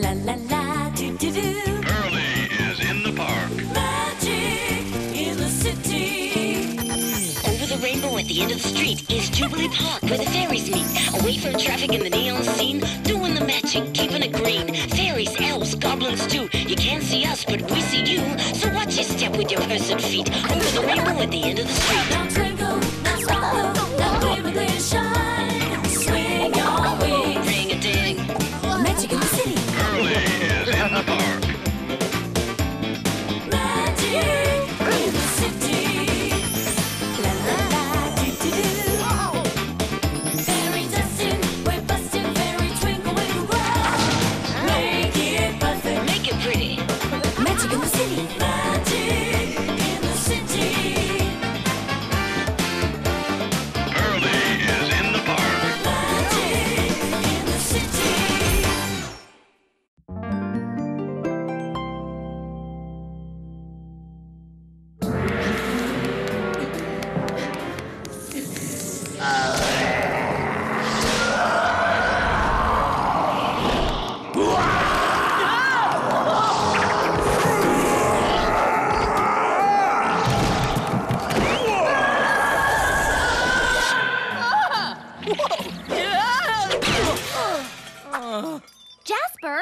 La la la do do do. Curly is in the park. Magic in the city. Over the rainbow at the end of the street is Jubilee Park, where the fairies meet. Away from traffic and the neon scene, doing the magic, keeping it green. Fairies, elves, goblins too. You can't see us, but we see you. So watch your step with your person feet. Over the rainbow at the end of the street. Now twinkle, now sparkle, now glimmer, glitter, shine. Jasper?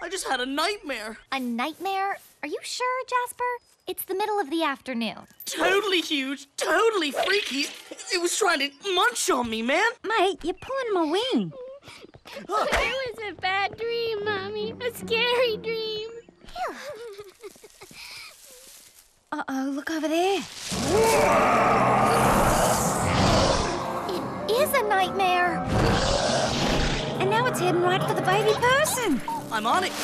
I just had a nightmare. A nightmare? Are you sure, Jasper? It's the middle of the afternoon. Totally huge, totally freaky. It was trying to munch on me, man. Mate, you're pulling my wing. It was a bad dream, Mommy. A scary dream. Uh oh, look over there. It is a nightmare. And it's heading right for the baby person. I'm on it.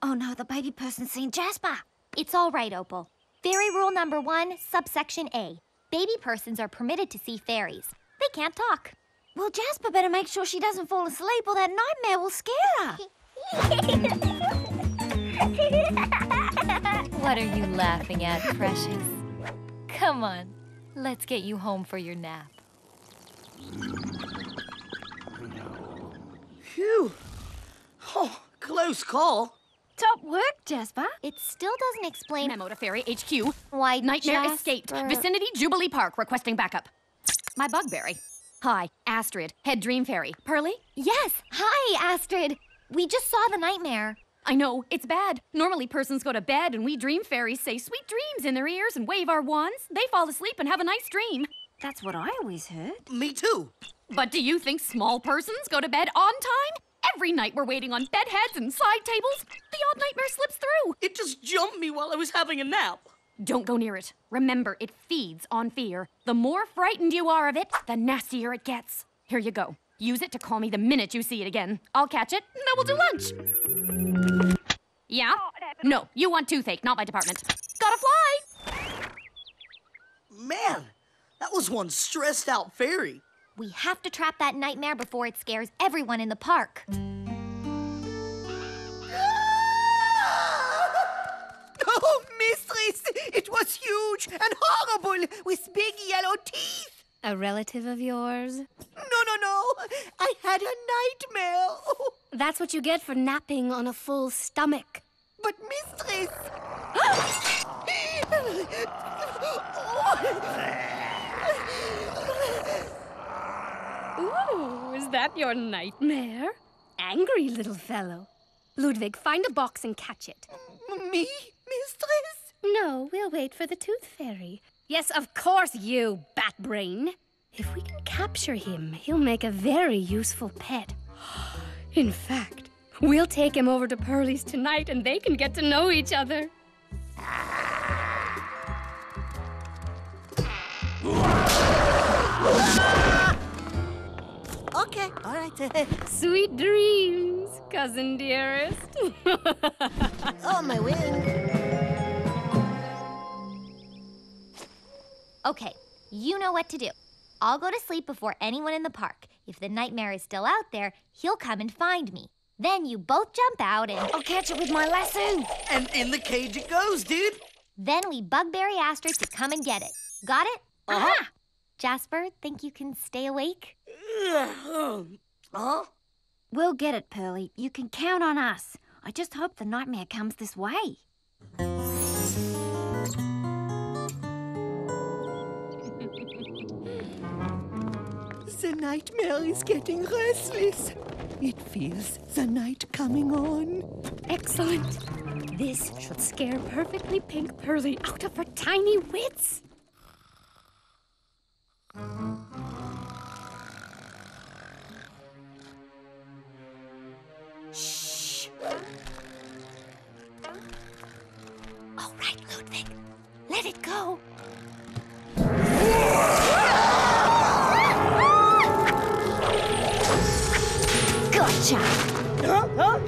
Oh no, the baby person's seen Jasper. It's all right, Opal. Fairy rule number one, subsection A. Baby persons are permitted to see fairies. They can't talk. Well, Jasper better make sure she doesn't fall asleep or that nightmare will scare her. What are you laughing at, precious? Come on, let's get you home for your nap. Phew. Oh, close call. Top work, Jasper. It still doesn't explain Memo to Fairy HQ. why Nightmare Jasper... escaped. Vicinity Jubilee Park requesting backup. My Bugberry. Hi, Astrid, head dream fairy. Pearlie? Yes. Hi, Astrid. We just saw the nightmare. I know, it's bad. Normally persons go to bed and we dream fairies say sweet dreams in their ears and wave our wands. They fall asleep and have a nice dream. That's what I always heard. Me too. But do you think small persons go to bed on time? Every night we're waiting on bed heads and side tables. The odd nightmare slips through. It just jumped me while I was having a nap. Don't go near it. Remember, it feeds on fear. The more frightened you are of it, the nastier it gets. Here you go. Use it to call me the minute you see it again. I'll catch it, and then we'll do lunch. Yeah? No, you want toothache, not my department. Gotta fly! Man, that was one stressed out fairy. We have to trap that nightmare before it scares everyone in the park. Oh, mistress, it was huge and horrible with big yellow teeth. A relative of yours? No, no, no. I had a nightmare. That's what you get for napping on a full stomach. But, mistress. Ooh, is that your nightmare? Angry little fellow. Ludwig, find a box and catch it. Me, mistress? No, we'll wait for the tooth fairy. Yes, of course, you bat brain. If we can capture him, he'll make a very useful pet. In fact, we'll take him over to Pearlie's tonight and they can get to know each other. Okay, all right. Sweet dreams, cousin dearest. oh, my wing. Okay, you know what to do. I'll go to sleep before anyone in the park. If the nightmare is still out there, he'll come and find me. Then you both jump out and I'll catch it with my lasso. And in the cage it goes, dude. then we bugberry Astrid to come and get it. Got it? Uh-huh. uh-huh. Jasper, think you can stay awake? Huh? We'll get it, Pearlie. You can count on us. I just hope the nightmare comes this way. The nightmare is getting restless. It feels the night coming on. Excellent. This should scare perfectly pink Pearlie out of her tiny wits. Shh. All right, Ludwig. Let it go.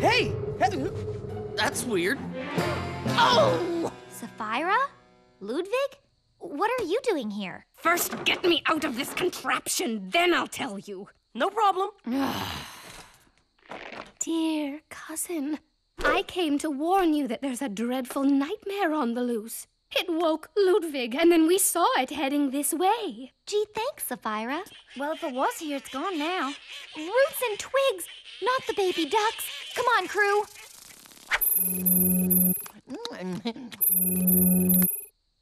Hey! Hey, That's weird. Oh! Saphira? Ludwig? What are you doing here? First, get me out of this contraption, then I'll tell you. No problem. Dear cousin, I came to warn you that there's a dreadful nightmare on the loose. It woke Ludwig, and then we saw it heading this way. Gee, thanks, Saphira. Well, if it was here, it's gone now. Roots and twigs, not the baby ducks. Come on, crew.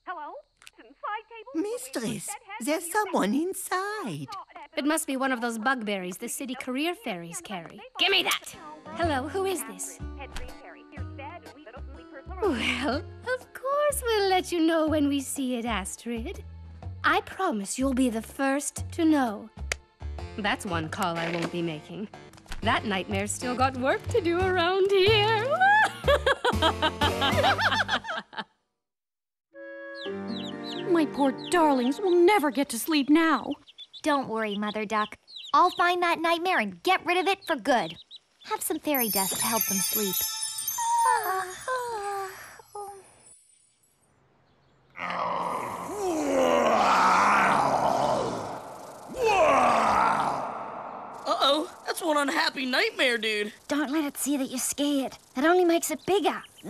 Hello? Mistress, there's someone inside. It must be one of those bugberries the city career fairies carry. Give me that! Hello, who is this? Well, of course we'll let you know when we see it, Astrid. I promise you'll be the first to know. That's one call I won't be making. That nightmare's still got work to do around here. My poor darlings will never get to sleep now. Don't worry, Mother Duck. I'll find that nightmare and get rid of it for good. Have some fairy dust to help them sleep. Ah. Uh-oh, that's one nightmare, dude. Don't let it see that you're scared. It only makes it bigger.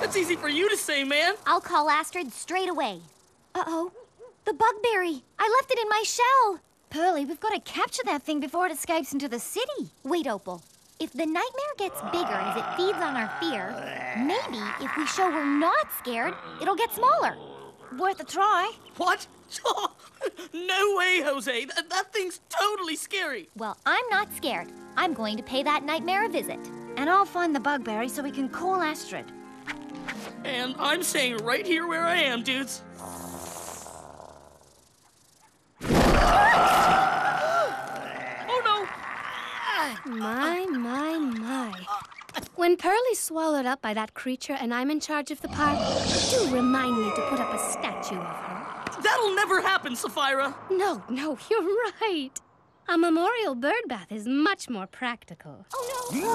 That's easy for you to say, man. I'll call Astrid straight away. Uh-oh. The bugberry. I left it in my shell. Pearlie, we've got to capture that thing before it escapes into the city. Wait, Opal. If the nightmare gets bigger as it feeds on our fear, maybe if we show we're not scared, it'll get smaller. Worth a try. What? Oh, no way, Jose. That, that thing's totally scary. Well, I'm not scared. I'm going to pay that nightmare a visit. And I'll find the bugberry so we can call Astrid. And I'm staying right here where I am, dudes. oh no! My, my, my. When Pearlie's swallowed up by that creature and I'm in charge of the park, do remind me to put up a statue of her. That'll never happen, Saphira. No, no, you're right. A memorial bird bath is much more practical. Oh, no!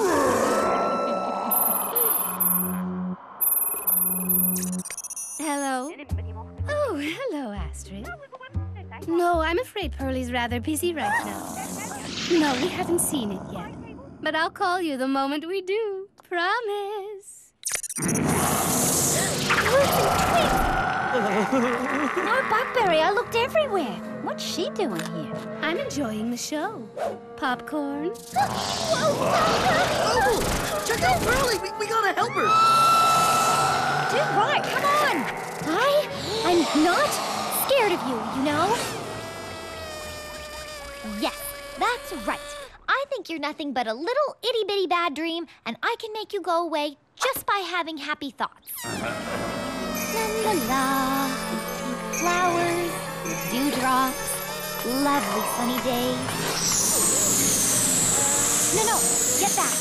hello? Oh, hello, Astrid. No, I'm afraid Pearlie's rather busy right now. No, we haven't seen it yet. But I'll call you the moment we do. Promise. No bugberry. I looked everywhere. What's she doing here? I'm enjoying the show. Popcorn? Oh! Check out Pearlie! We, we gotta help her! Do right, come on. I am not scared of you, you know? Yes, that's right. I think you're nothing but a little itty bitty bad dream, and I can make you go away just by having happy thoughts. La la la, pink flowers, dewdrops, lovely sunny days. No, no, get back.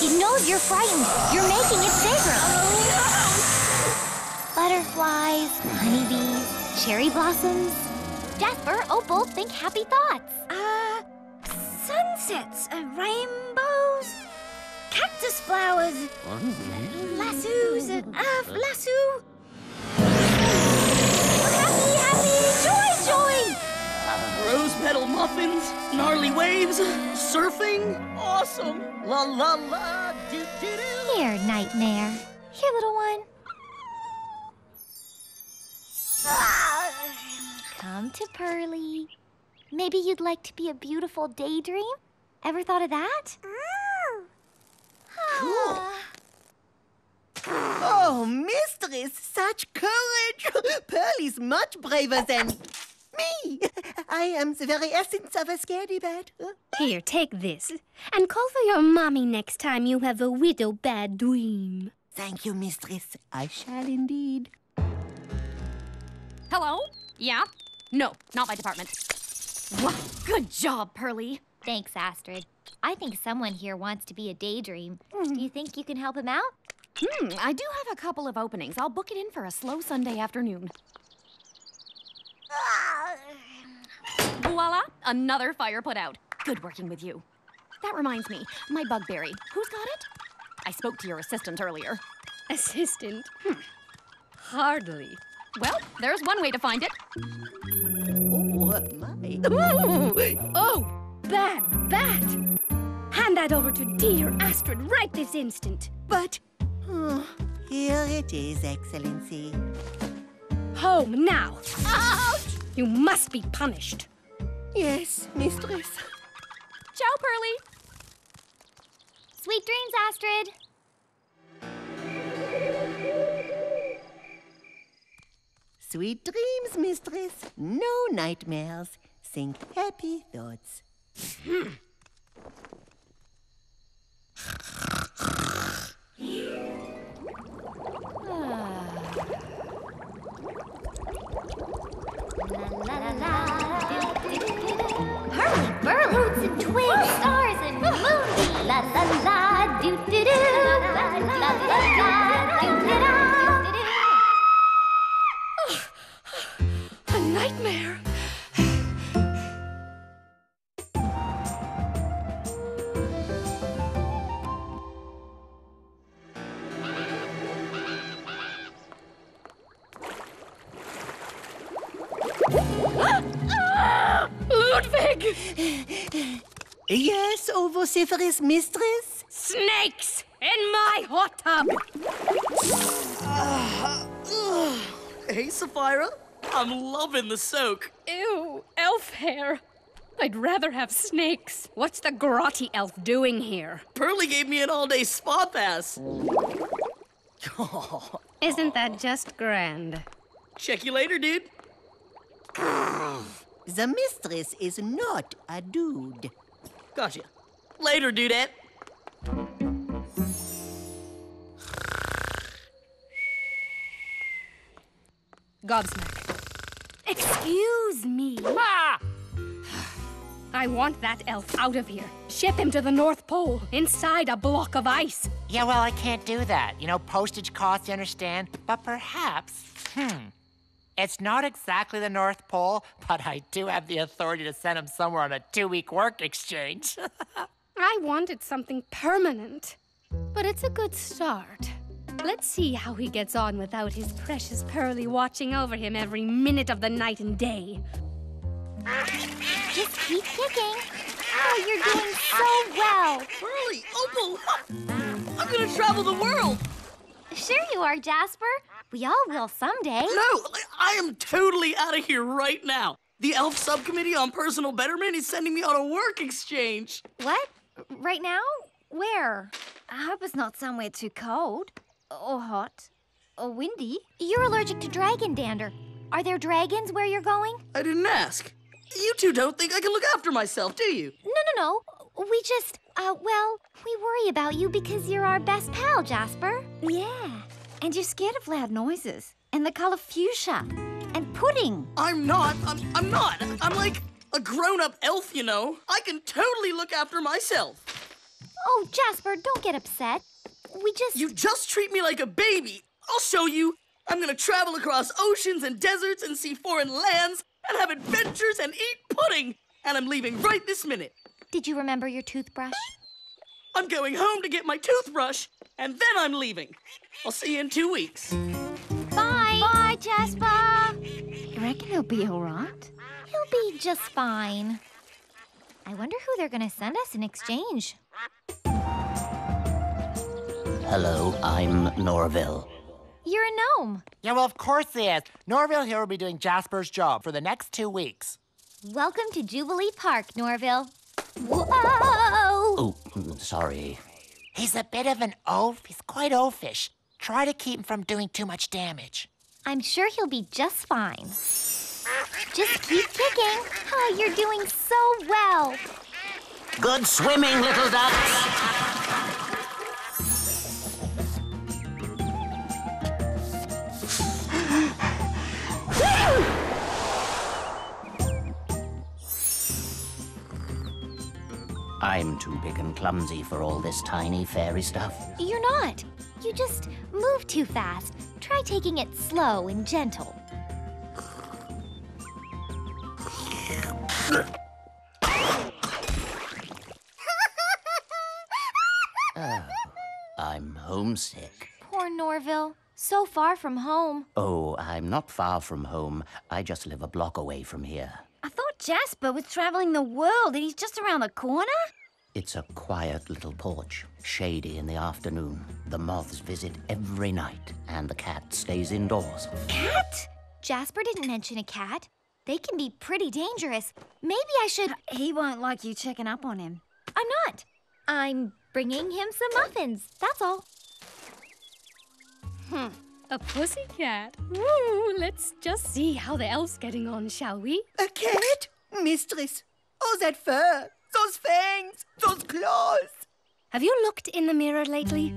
It knows you're frightened. You're making it bigger. Butterflies, honeybees, cherry blossoms. Jasper, Opal, think happy thoughts. Uh, sunsets, uh, rainbows, cactus flowers, lassos, uh, uh, lasso. Rose petal muffins, gnarly waves, surfing. Awesome! La la la, do do do. Here, Nightmare. Here, little one. Come to Pearlie. Maybe you'd like to be a beautiful daydream? Ever thought of that? Cool. Oh, mistress, such courage! Pearlie's much braver than me. I am the very essence of a scaredy bad. Here, take this. And call for your mommy next time you have a widow bad dream. Thank you, mistress. I shall indeed. Hello? Yeah? No, not my department. Wow, good job, Pearlie. Thanks, Astrid. I think someone here wants to be a daydream. Do you think you can help him out? Hmm, I do have a couple of openings. I'll book it in for a slow Sunday afternoon. Voila! Another fire put out. Good working with you. That reminds me, my bugberry. Who's got it? I spoke to your assistant earlier. Assistant? Hmm. Hardly. Well, there's one way to find it. Oh, my. Oh, bad bat! Hand that over to dear Astrid right this instant. But oh, here it is, Excellency. Home now. Ouch! You must be punished. Yes, mistress. Ciao, Pearlie. Sweet dreams, Astrid. Sweet dreams, mistress. No nightmares. Think happy thoughts. Hmm. Twigs, stars and moonbeams. La la la, do do do. La la la, do do do. A nightmare. Ludwig! Yes, vociferous mistress? Snakes in my hot tub! Hey, Saphira. I'm loving the soak. Ew, elf hair. I'd rather have snakes. What's the grotty elf doing here? Pearlie gave me an all-day spa pass. Isn't that just grand? Check you later, dude. The mistress is not a dude. Gotcha. Later, dudette. Gobsmack. Excuse me. I want that elf out of here. Ship him to the North Pole, inside a block of ice. Yeah, well, I can't do that. You know, postage costs, you understand? But perhaps, hmm. It's not exactly the North Pole, but I do have the authority to send him somewhere on a two week work exchange. I wanted something permanent. But it's a good start. Let's see how he gets on without his precious Pearlie watching over him every minute of the night and day. Just keep kicking. Oh, you're doing so well. Pearlie, Opal, I'm gonna travel the world. Sure you are, Jasper. We all will someday. No, I am totally out of here right now. The Elf Subcommittee on Personal Betterment is sending me on a work exchange. What? Right now? Where? I hope it's not somewhere too cold. Or hot. Or windy. You're allergic to dragon dander. Are there dragons where you're going? I didn't ask. You two don't think I can look after myself, do you? No, no, no. We just, uh, well, we worry about you because you're our best pal, Jasper. Yeah. And you're scared of loud noises. And the color fuchsia. And pudding. I'm not. I'm, I'm not. I'm like a grown up elf, you know. I can totally look after myself. Oh, Jasper, don't get upset. We just. You just treat me like a baby. I'll show you. I'm gonna travel across oceans and deserts and see foreign lands and have adventures and eat pudding. And I'm leaving right this minute. Did you remember your toothbrush? I'm going home to get my toothbrush, and then I'm leaving. I'll see you in two weeks. Bye. Bye, Jasper. You reckon he'll be all right? He'll be just fine. I wonder who they're gonna send us in exchange. Hello, I'm Norville. You're a gnome. Yeah, well, of course he is. Norville here will be doing Jasper's job for the next two weeks. Welcome to Jubilee Park, Norville. Whoa! Oh, sorry. He's a bit of an oaf. He's quite oafish. Try to keep him from doing too much damage. I'm sure he'll be just fine. Just keep kicking. Oh, you're doing so well. Good swimming, little ducks. I'm too big and clumsy for all this tiny fairy stuff. You're not. You just move too fast. Try taking it slow and gentle. Oh, I'm homesick. Poor Norville. So far from home. Oh, I'm not far from home. I just live a block away from here. I thought Jasper was traveling the world and he's just around the corner. It's a quiet little porch, shady in the afternoon. The moths visit every night, and the cat stays indoors. Cat? Jasper didn't mention a cat. They can be pretty dangerous. Maybe I should. He won't like you checking up on him. I'm not. I'm bringing him some muffins. That's all. Hmm. A pussycat. Ooh, let's just see how the elf's getting on, shall we? A cat? Mistress. all that fur. Those fangs. Those claws. Have you looked in the mirror lately?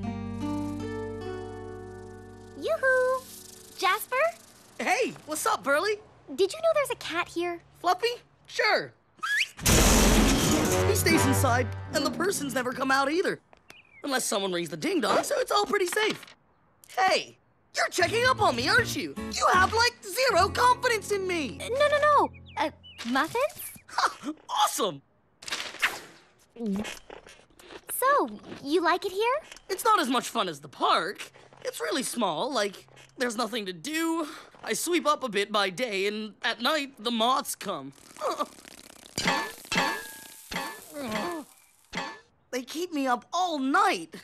Yoo-hoo! Jasper? Hey, what's up, Pearlie? Did you know there's a cat here? Fluffy? Sure. He stays inside, and the person's never come out either. Unless someone rings the ding dong, so it's all pretty safe. Hey, you're checking up on me, aren't you? You have like zero confidence in me. No, no, no. Uh, muffins? awesome. So, you like it here? It's not as much fun as the park. It's really small, like, there's nothing to do. I sweep up a bit by day, and at night, the moths come. They keep me up all night.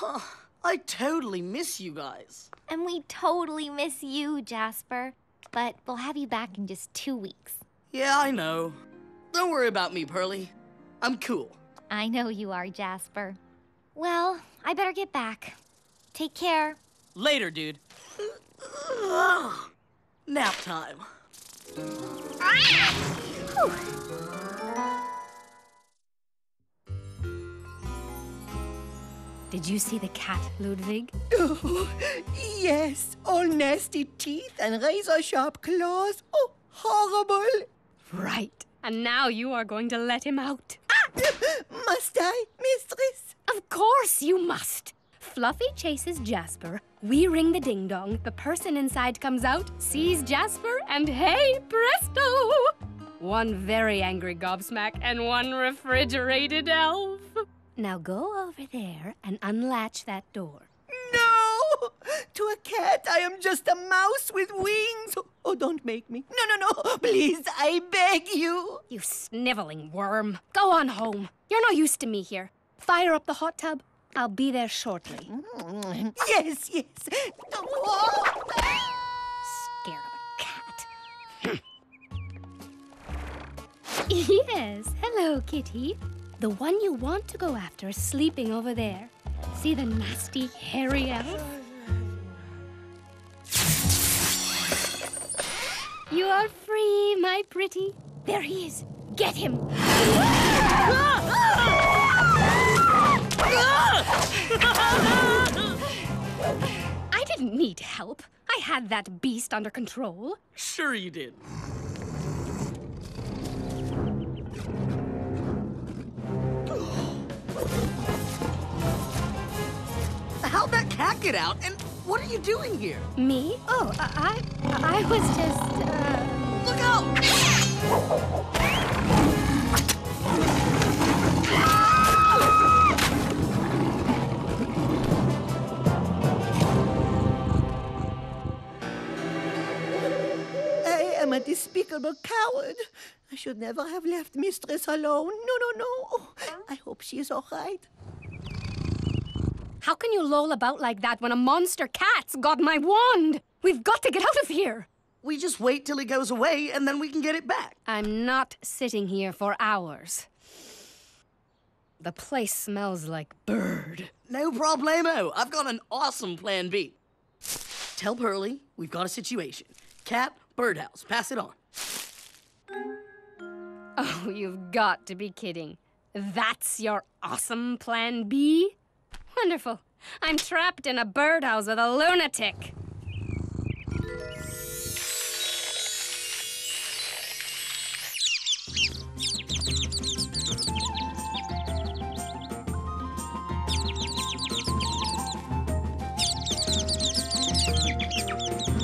I totally miss you guys. And we totally miss you, Jasper. But we'll have you back in just two weeks. Yeah, I know. Don't worry about me, Pearlie. I'm cool. I know you are, Jasper. Well, I better get back. Take care. Later, dude. Nap time. Did you see the cat, Ludwig? Oh, yes. All nasty teeth and razor sharp claws. Oh, horrible. Right. And now you are going to let him out. Ah! Must I, mistress? Of course you must. Fluffy chases Jasper. We ring the ding dong. The person inside comes out, sees Jasper, and hey, presto! One very angry gobsmack and one refrigerated elf. Now go over there and unlatch that door. No! To a cat, I am just a mouse with wings. Oh, don't make me. No, no, no. Please, I beg you. You sniveling worm. Go on home. You're no use to me here. Fire up the hot tub. I'll be there shortly. Yes, yes. Scared of a cat. yes. Hello, kitty. The one you want to go after is sleeping over there. See the nasty, hairy elf? You are free, my pretty. There he is. Get him. Ah! I didn't need help. I had that beast under control. Sure you did. How'd that cat get out? And what are you doing here? Me? Oh, I, I, I was just. Uh... Look out! A coward. I should never have left Mistress alone. No, no, no. I hope she is all right. How can you loll about like that when a monster cat's got my wand? We've got to get out of here. We just wait till he goes away and then we can get it back. I'm not sitting here for hours. The place smells like bird. No problemo. I've got an awesome plan B. Tell Pearlie we've got a situation. Cat, birdhouse, pass it on. Oh, you've got to be kidding. That's your awesome plan B? Wonderful. I'm trapped in a birdhouse with a lunatic.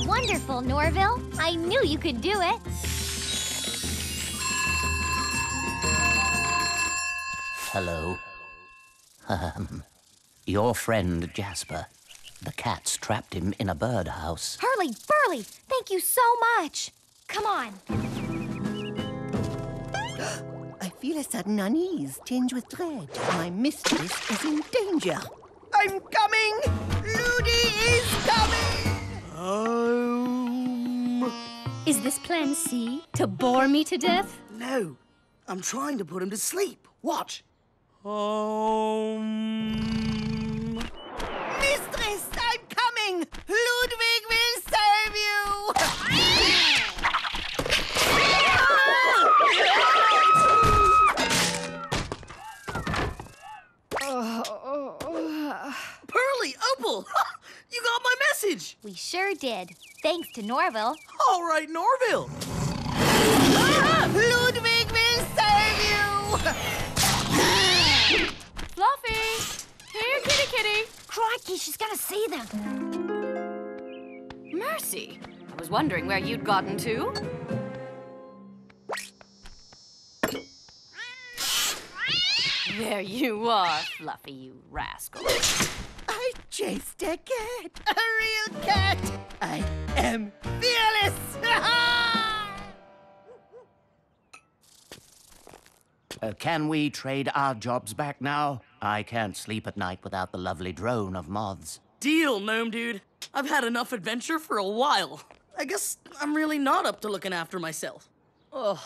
Wonderful, Norville. I knew you could do it. Hello. Um, your friend Jasper. The cats trapped him in a birdhouse. Hurley, Burley, thank you so much. Come on. I feel a sudden unease tinged with dread. My mistress is in danger. I'm coming! Ludi is coming! Um. Is this plan C? To bore me to death? No. I'm trying to put him to sleep. Watch. Um. Mistress, I'm coming! Ludwig will save you! Pearlie, Opal, you got my message. We sure did. Thanks to Norville. All right, Norville. Ludwig will save you! Fluffy! Here, kitty kitty! Crikey, she's gonna see them. Mercy! I was wondering where you'd gotten to. There you are, Fluffy, you rascal. I chased a cat, a real cat. I am fearless. Uh, can we trade our jobs back now? I can't sleep at night without the lovely drone of moths. Deal, gnome dude. I've had enough adventure for a while. I guess I'm really not up to looking after myself. Ugh.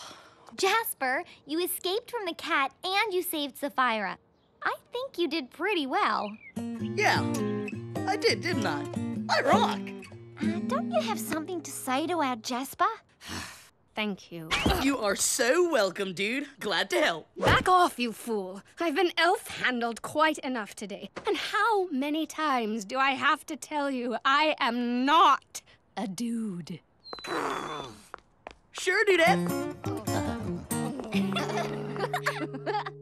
Jasper, you escaped from the cat and you saved Saphira. I think you did pretty well. Yeah, I did, didn't I? I rock. Uh, don't you have something to say to our Jasper? Thank you. You are so welcome, dude. Glad to help. Back off, you fool. I've been elf handled quite enough today. And how many times do I have to tell you I am not a dude? Sure, dudette.